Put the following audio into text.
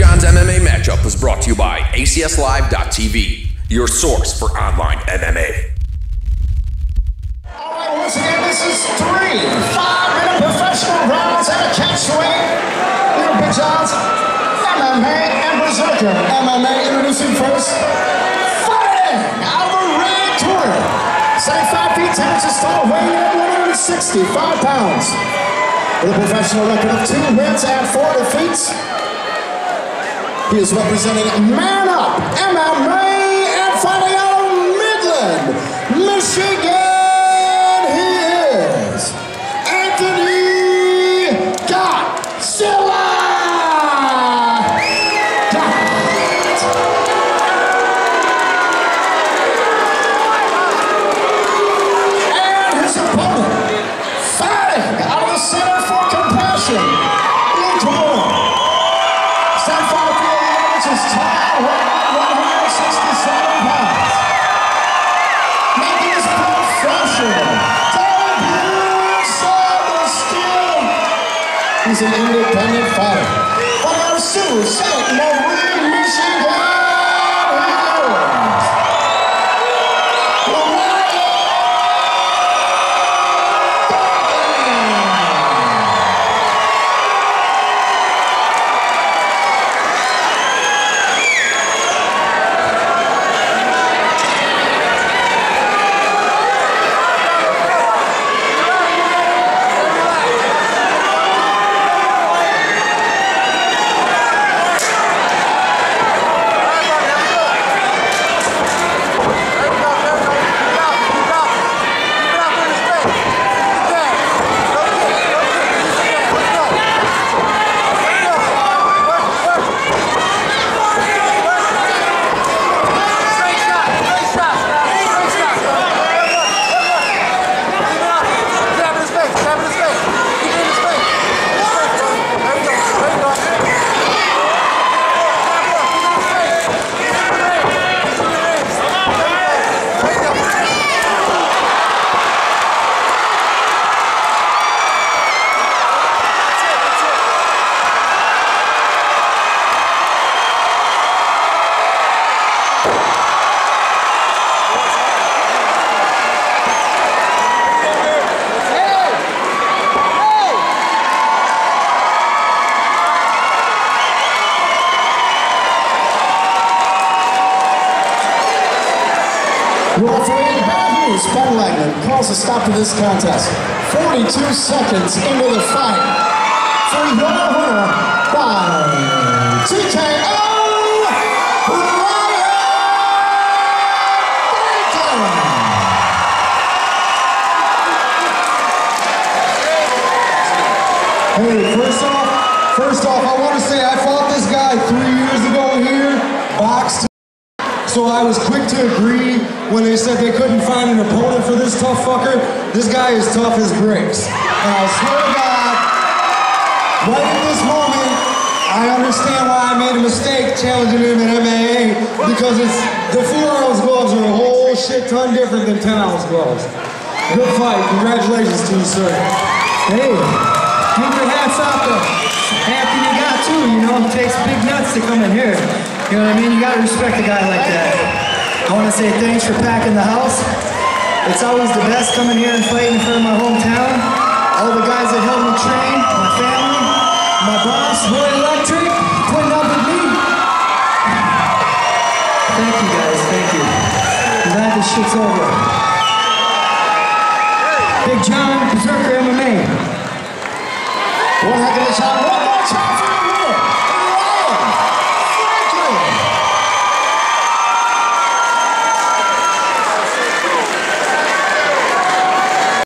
John's MMA matchup was brought to you by ACSLive.tv, your source for online MMA. All right, once again, this is three five-minute professional rounds at a catch weight. Here, Big John's MMA and Berserker MMA. Introducing first, fighting tour. Say five feet ten inches tall, weighing in at 165 pounds. With a professional record of two wins and four defeats. He is representing Man Up MMA and fighting out of Midland, Michigan. He's an independent fighter. From our. Marie, Rule 3, Badminton is Fun Magnet calls a stop to this contest. 42 seconds into the fight. For your winner by TKO! Hey, first off, first off, I want to say I fought this guy three years ago here, boxed, so I was quick to agree when they said they couldn't find an opponent for this tough fucker. This guy is tough as bricks. And I swear to God, right at this moment, I understand why I made a mistake challenging him in MMA because it's the four ounce gloves are a whole shit ton different than 10 ounce gloves. Good fight. Congratulations to you, sir. Hey, keep your hats off to Anthony Gott too, you know, it takes big nuts to come in here. You know what I mean? You gotta respect a guy like that. I wanna say thanks for packing the house. It's always the best coming here and fighting of my hometown. All the guys that helped me train, my family, my boss, Roy Electric, putting up with me. Thank you guys, thank you. I'm glad this shit's over. Big John, Berserker MMA. One heck of a shot. One more time for